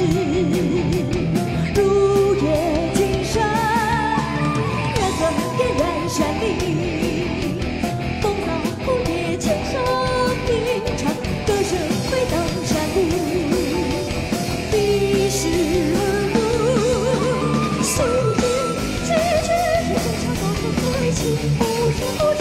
如夜金山，月光点燃山林，风骚蝴蝶轻声吟唱，歌声回荡山谷，彼时而歌，细节句句是真唱高歌归期，不知不觉，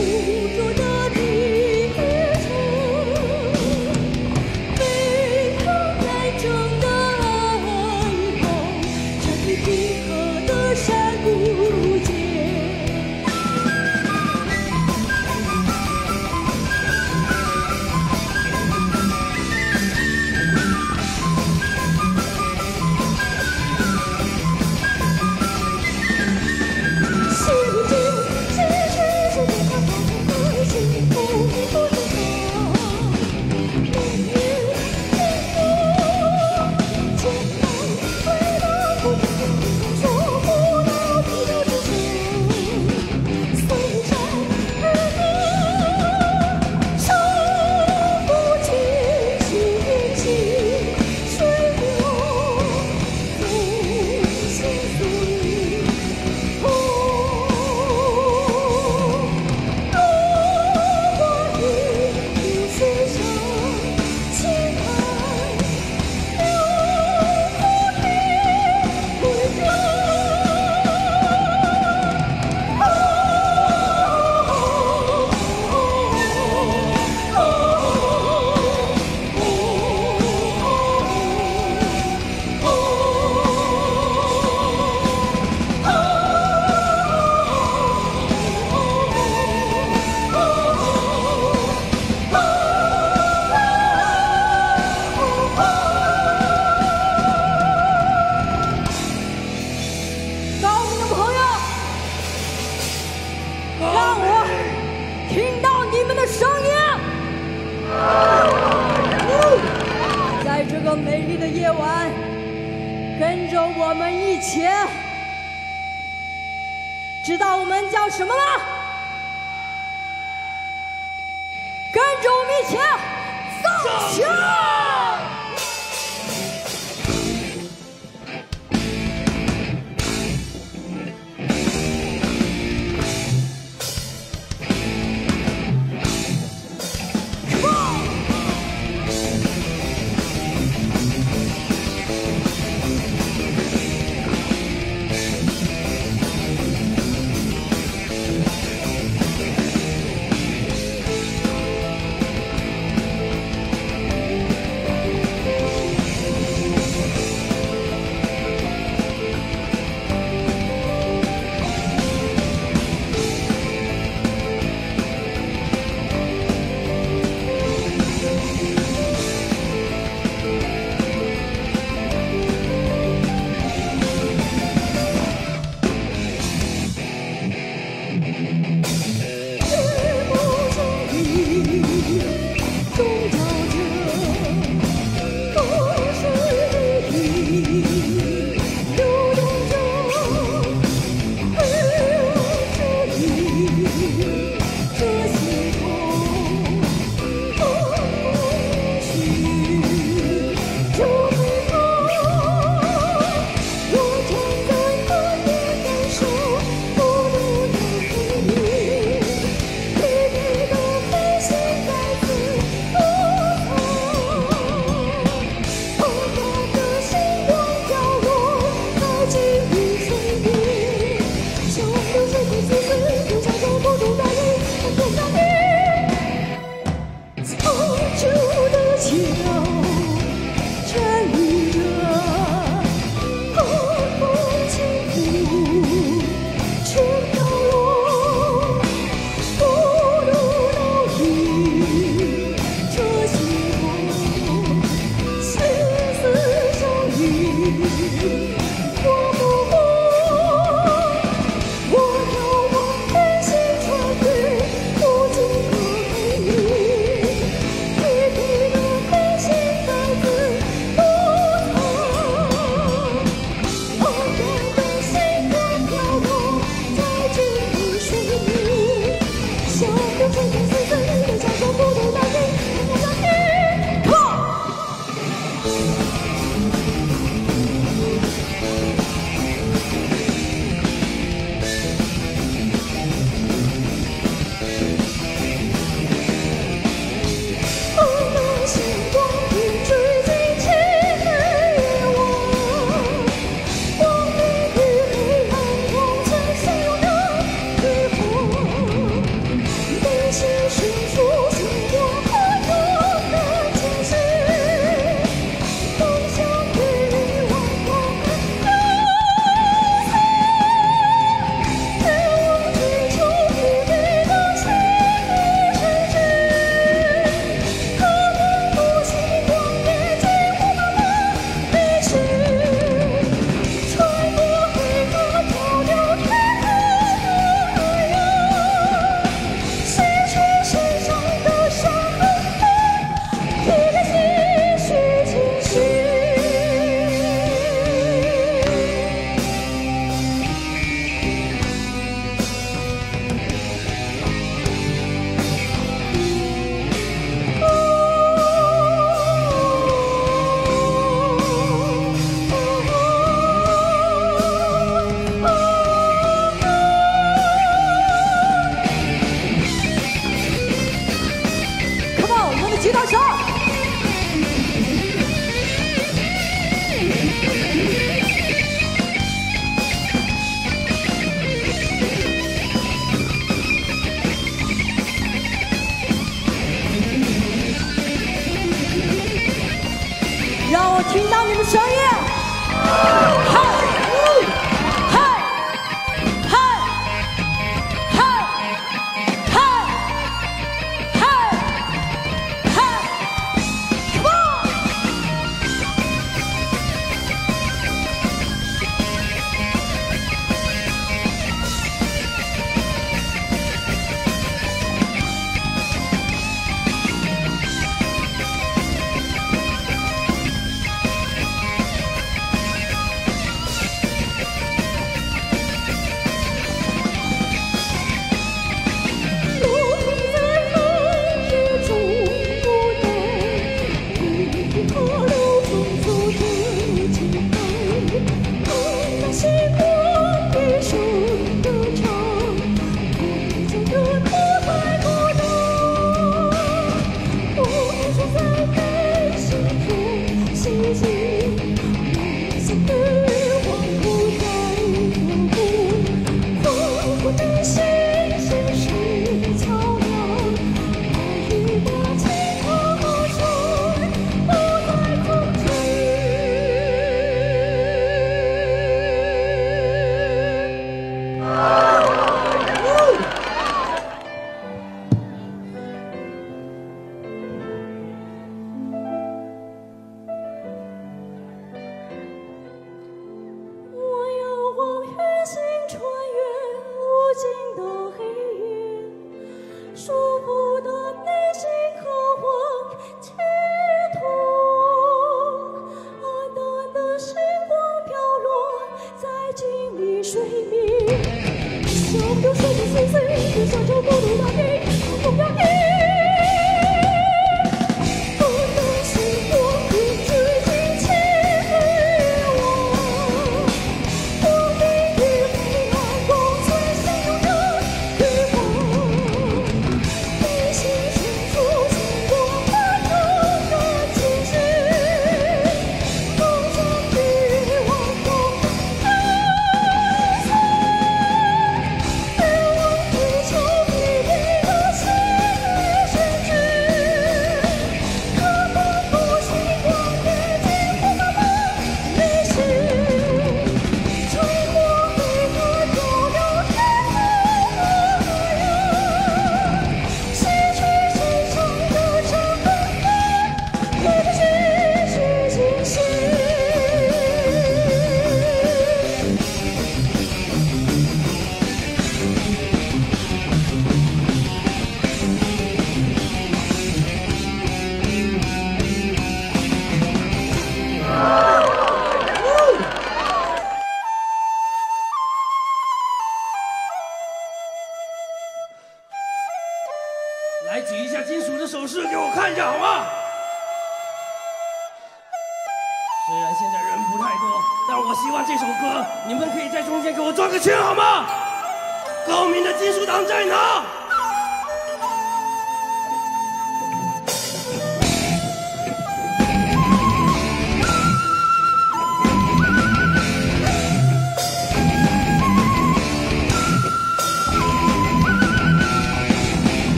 无助声音在这个美丽的夜晚，跟着我们一起。知道我们叫什么了？跟着我们一起，走起。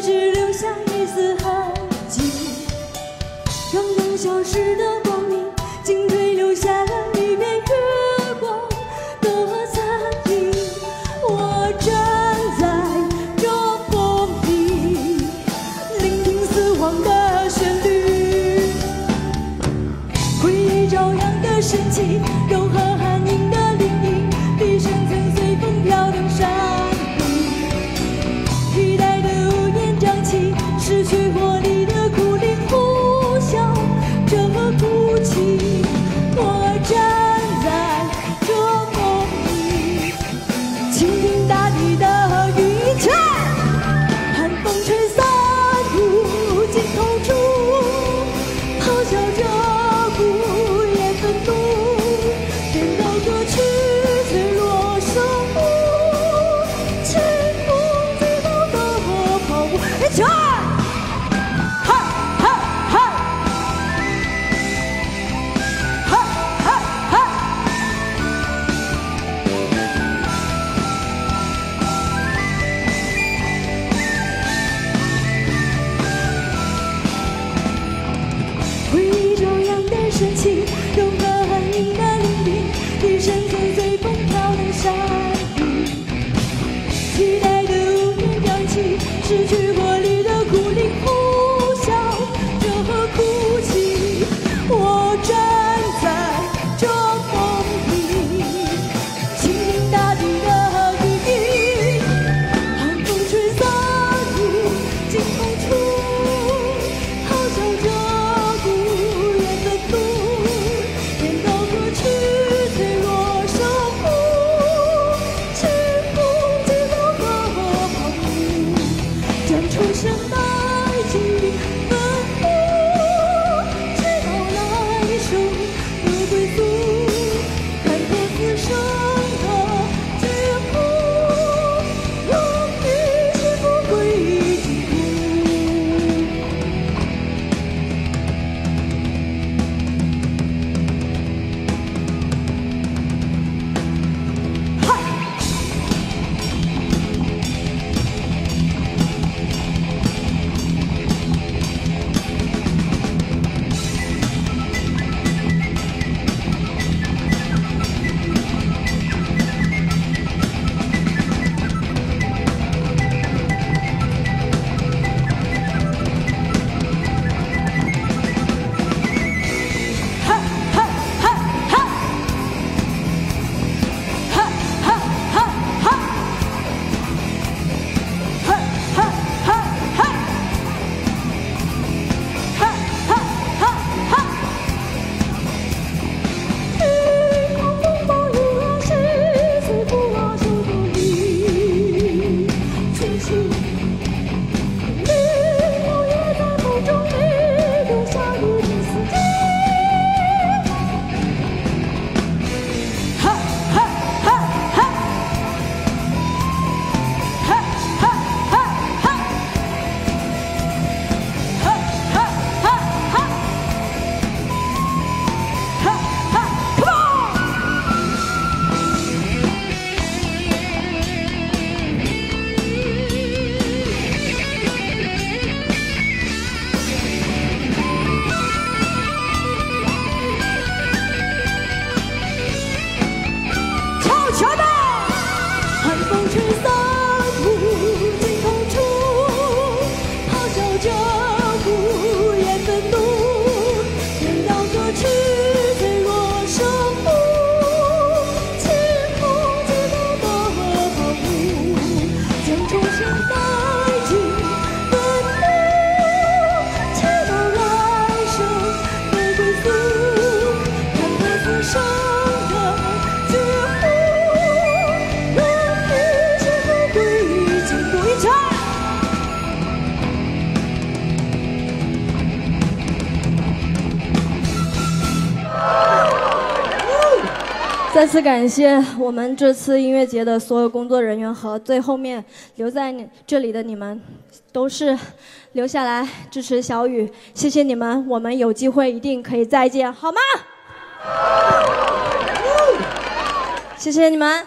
只留下一丝痕迹让梦消失的再次感谢我们这次音乐节的所有工作人员和最后面留在你这里的你们都是留下来支持小雨谢谢你们我们有机会一定可以再见好吗？谢谢你们。